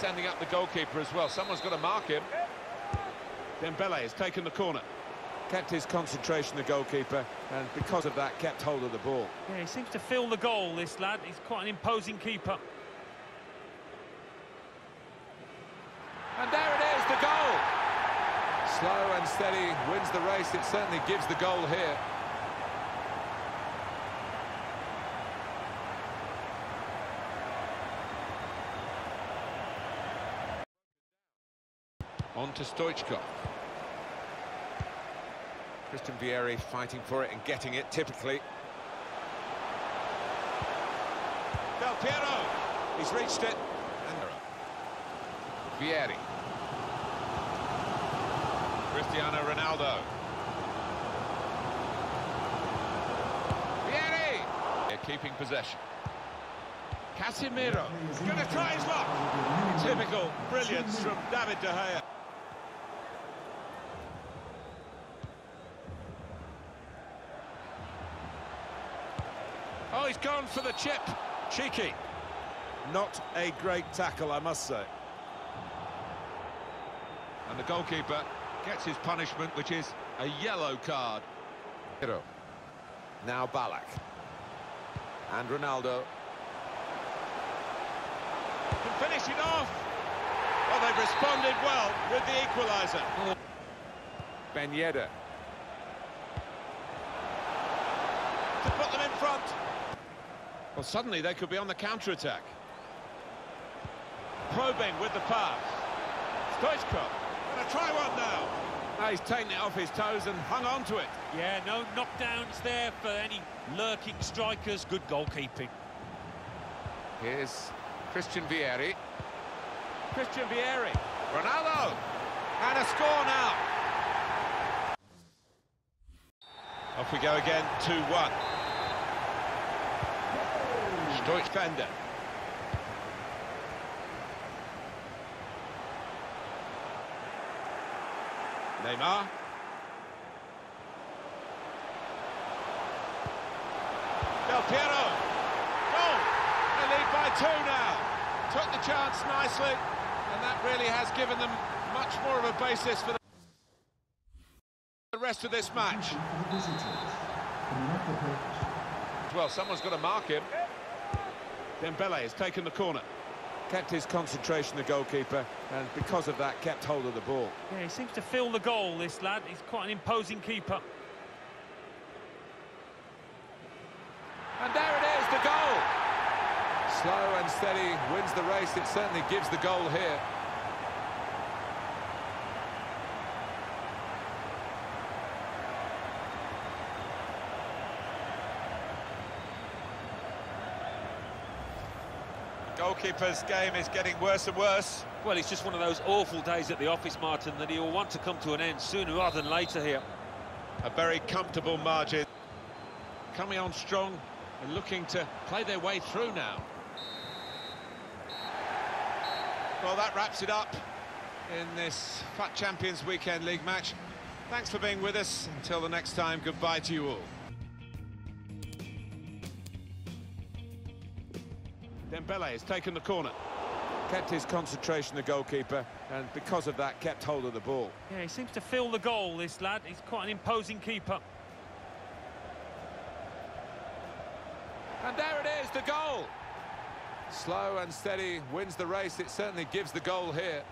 sending up the goalkeeper as well. Someone's got to mark him. Dembele has taken the corner. Kept his concentration, the goalkeeper, and because of that, kept hold of the ball. Yeah, he seems to feel the goal, this lad. He's quite an imposing keeper. And there it is, the goal! Slow and steady, wins the race. It certainly gives the goal here. On to Stoichkov. Christian Vieri fighting for it and getting it, typically. Del Piero! He's reached it. And Vieri. Cristiano Ronaldo. Vieri! They're keeping possession. Casemiro. going to try his luck. Typical brilliance from David De Gea. Oh, he's gone for the chip. Cheeky. Not a great tackle, I must say. And the goalkeeper gets his punishment, which is a yellow card. Now Ballack. And Ronaldo. Can finish it off. Well, they've responded well with the equaliser. Ben Yedder. To put them in front. Well, suddenly they could be on the counter-attack. Probing with the pass. Stoichkov. Gonna try one now. Now he's taken it off his toes and hung on to it. Yeah, no knockdowns there for any lurking strikers. Good goalkeeping. Here's Christian Vieri. Christian Vieri. Ronaldo! And a score now. Off we go again, 2-1. Stoich Fender. Neymar. Del Piero. Goal! They lead by two now. Took the chance nicely, and that really has given them much more of a basis for the rest of this match. Well, someone's got to mark him. Dembele has taken the corner. Kept his concentration, the goalkeeper, and because of that, kept hold of the ball. Yeah, he seems to feel the goal, this lad. He's quite an imposing keeper. And there it is, the goal! Slow and steady, wins the race. It certainly gives the goal here. Goalkeeper's game is getting worse and worse. Well, it's just one of those awful days at the office, Martin, that he'll want to come to an end sooner rather than later here. A very comfortable margin. Coming on strong and looking to play their way through now. Well, that wraps it up in this FUT Champions Weekend League match. Thanks for being with us. Until the next time, goodbye to you all. Dembele has taken the corner. Kept his concentration, the goalkeeper, and because of that, kept hold of the ball. Yeah, he seems to fill the goal, this lad. He's quite an imposing keeper. And there it is, the goal! Slow and steady, wins the race. It certainly gives the goal here.